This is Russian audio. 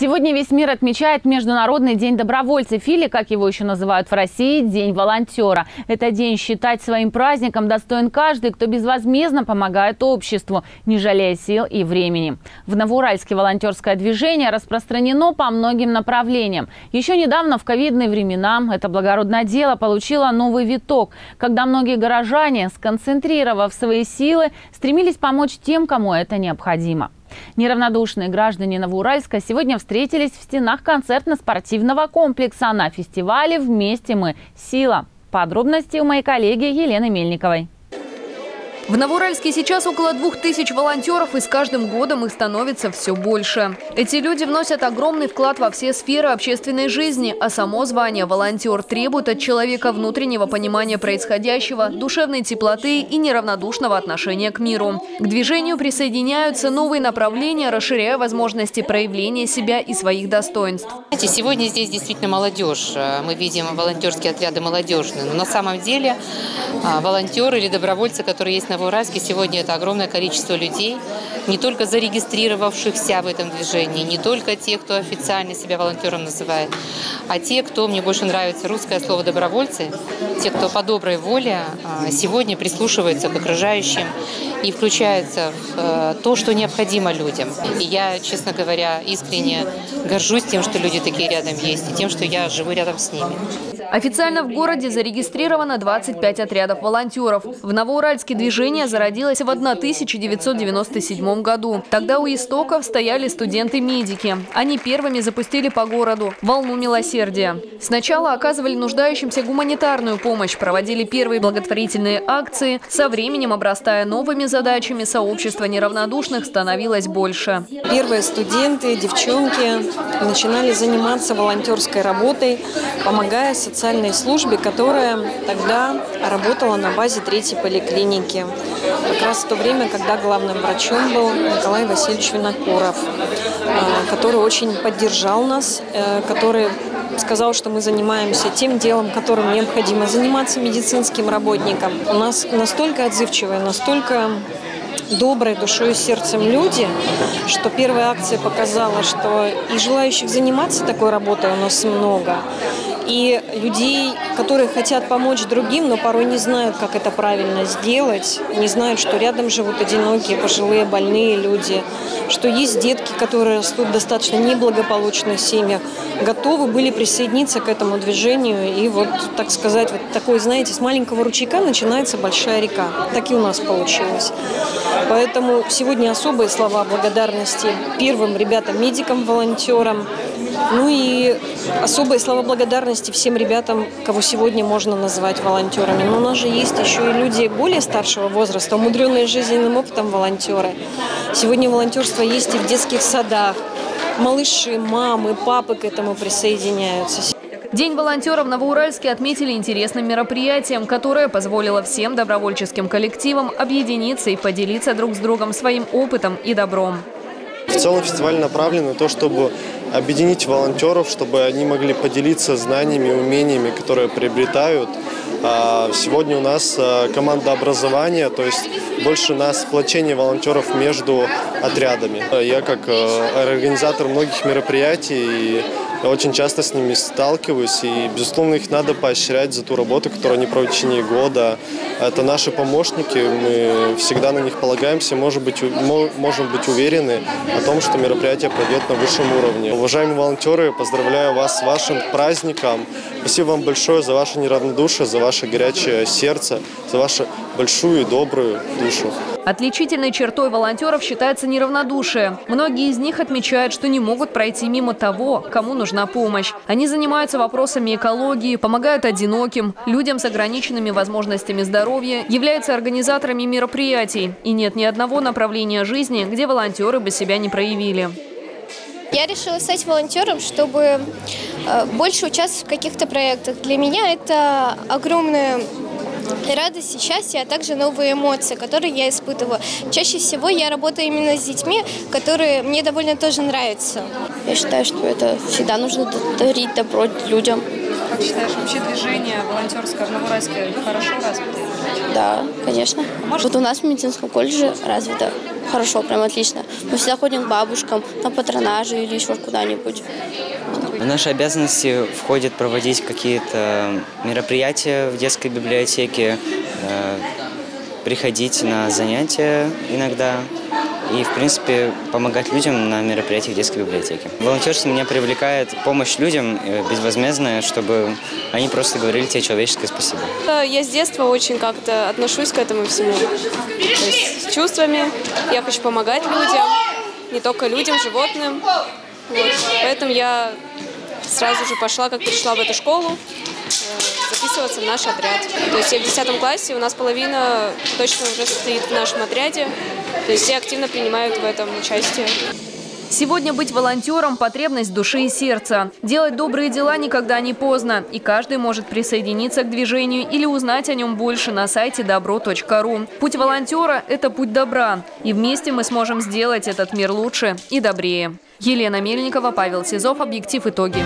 Сегодня весь мир отмечает Международный день добровольцев или, как его еще называют в России, День волонтера. Это день считать своим праздником достоин каждый, кто безвозмездно помогает обществу, не жалея сил и времени. В Новоуральске волонтерское движение распространено по многим направлениям. Еще недавно в ковидные времена это благородное дело получило новый виток, когда многие горожане, сконцентрировав свои силы, стремились помочь тем, кому это необходимо. Неравнодушные граждане Новоуральска сегодня встретились в стенах концертно-спортивного комплекса на фестивале «Вместе мы. Сила». Подробности у моей коллеги Елены Мельниковой. В Новоуральске сейчас около двух тысяч волонтеров, и с каждым годом их становится все больше. Эти люди вносят огромный вклад во все сферы общественной жизни, а само звание «волонтер» требует от человека внутреннего понимания происходящего, душевной теплоты и неравнодушного отношения к миру. К движению присоединяются новые направления, расширяя возможности проявления себя и своих достоинств. Сегодня здесь действительно молодежь. Мы видим волонтерские отряды молодежные. Но на самом деле а, волонтеры или добровольцы, которые есть на Новоуральске сегодня это огромное количество людей, не только зарегистрировавшихся в этом движении, не только те, кто официально себя волонтером называет, а те, кто, мне больше нравится русское слово «добровольцы», те, кто по доброй воле а, сегодня прислушивается к окружающим и включается в э, то, что необходимо людям. И я, честно говоря, искренне горжусь тем, что люди такие рядом есть, и тем, что я живу рядом с ними. Официально в городе зарегистрировано 25 отрядов волонтеров. В Новоуральске движение зародилось в 1997 году. Тогда у истоков стояли студенты-медики. Они первыми запустили по городу волну милосердия. Сначала оказывали нуждающимся гуманитарную помощь, проводили первые благотворительные акции. Со временем, обрастая новыми задачами, сообщество неравнодушных становилось больше. Первые студенты, девчонки начинали заниматься волонтерской работой, помогая социальной службе, которая тогда работала на базе третьей поликлиники. Как раз в то время, когда главным врачом был Николай Васильевич Винокуров, э, который очень поддержал нас, э, который сказал, что мы занимаемся тем делом, которым необходимо заниматься медицинским работникам. У нас настолько отзывчивые, настолько доброй душой и сердцем люди, что первая акция показала, что и желающих заниматься такой работой у нас много, и людей, которые хотят помочь другим, но порой не знают, как это правильно сделать, не знают, что рядом живут одинокие, пожилые, больные люди, что есть детки, которые растут в достаточно неблагополучных семьях, готовы были присоединиться к этому движению. И вот, так сказать, вот такой, знаете, с маленького ручейка начинается большая река. Так и у нас получилось. Поэтому сегодня особые слова благодарности первым ребятам-медикам, волонтерам, ну и особые слова благодарности всем ребятам, кого сегодня можно назвать волонтерами. Но у нас же есть еще и люди более старшего возраста, умудренные жизненным опытом волонтеры. Сегодня волонтерство есть и в детских садах. Малыши, мамы, папы к этому присоединяются. День волонтеров в Новоуральске отметили интересным мероприятием, которое позволило всем добровольческим коллективам объединиться и поделиться друг с другом своим опытом и добром. В целом фестиваль направлен на то, чтобы объединить волонтеров, чтобы они могли поделиться знаниями, умениями, которые приобретают. А, сегодня у нас а, команда образования, то есть больше на сплочение волонтеров между отрядами. Я как а, организатор многих мероприятий очень часто с ними сталкиваюсь, и, безусловно, их надо поощрять за ту работу, которую они проводят в течение года. Это наши помощники, мы всегда на них полагаемся, может быть, можем быть уверены о том, что мероприятие пройдет на высшем уровне. Уважаемые волонтеры, поздравляю вас с вашим праздником. Спасибо вам большое за ваше неравнодушие, за ваше горячее сердце, за вашу большую и добрую душу. Отличительной чертой волонтеров считается неравнодушие. Многие из них отмечают, что не могут пройти мимо того, кому нужна помощь. Они занимаются вопросами экологии, помогают одиноким, людям с ограниченными возможностями здоровья, являются организаторами мероприятий. И нет ни одного направления жизни, где волонтеры бы себя не проявили. Я решила стать волонтером, чтобы э, больше участвовать в каких-то проектах. Для меня это огромная радость и счастье, а также новые эмоции, которые я испытываю. Чаще всего я работаю именно с детьми, которые мне довольно тоже нравятся. Я считаю, что это всегда нужно дарить добро людям. Как считаешь, вообще движение волонтерское в Новурайске хорошо развито? Да, конечно. Может... Вот у нас в медицинском колледже развито. хорошо, прям отлично. Мы всегда ходим к бабушкам на патронажи или еще куда-нибудь. В наши обязанности входит проводить какие-то мероприятия в детской библиотеке, э, приходить на занятия иногда и, в принципе, помогать людям на мероприятиях детской библиотеки. Волонтерство меня привлекает помощь людям э, безвозмездная, чтобы они просто говорили тебе человеческое спасибо. Я с детства очень как-то отношусь к этому всему. То есть с чувствами. Я хочу помогать людям, не только людям, животным. Вот. Поэтому я сразу же пошла, как пришла в эту школу, э, записываться в наш отряд. То есть я в 10 классе, у нас половина точно уже стоит в нашем отряде. То есть все активно принимают в этом участие. Сегодня быть волонтером – потребность души и сердца. Делать добрые дела никогда не поздно. И каждый может присоединиться к движению или узнать о нем больше на сайте добро.ру. Путь волонтера – это путь добра. И вместе мы сможем сделать этот мир лучше и добрее. Елена Мельникова, Павел Сизов. Объектив «Итоги».